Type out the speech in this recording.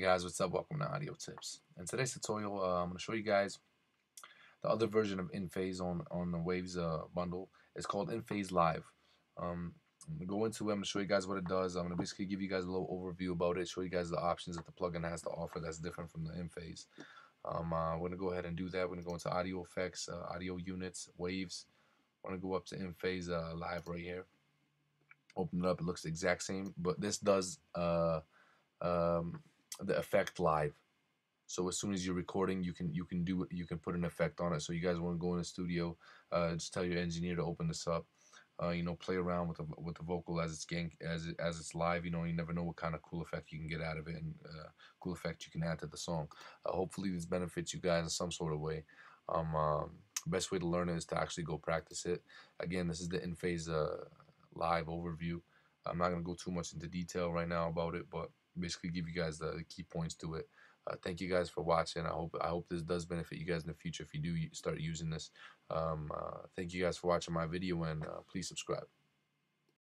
Hey guys, what's up? Welcome to Audio Tips. In today's tutorial, uh, I'm going to show you guys the other version of InPhase on on the Waves uh, bundle. It's called InPhase Live. Um, I'm going to go into it. I'm going to show you guys what it does. I'm going to basically give you guys a little overview about it, show you guys the options that the plugin has to offer that's different from the InPhase. Um, uh, we're going to go ahead and do that. We're going to go into audio effects, uh, audio units, waves. We're going to go up to InPhase uh, Live right here. Open it up. It looks the exact same, but this does uh, um, the effect live. So as soon as you're recording, you can you can do you can put an effect on it. So you guys want to go in the studio, uh, just tell your engineer to open this up. Uh, you know, play around with the with the vocal as it's getting as it, as it's live. You know, you never know what kind of cool effect you can get out of it and uh, cool effect you can add to the song. Uh, hopefully, this benefits you guys in some sort of way. Um, um, best way to learn it is to actually go practice it. Again, this is the InPhase uh, live overview. I'm not gonna go too much into detail right now about it, but basically give you guys the key points to it. Uh, thank you guys for watching. I hope I hope this does benefit you guys in the future if you do start using this. Um, uh, thank you guys for watching my video and uh, please subscribe.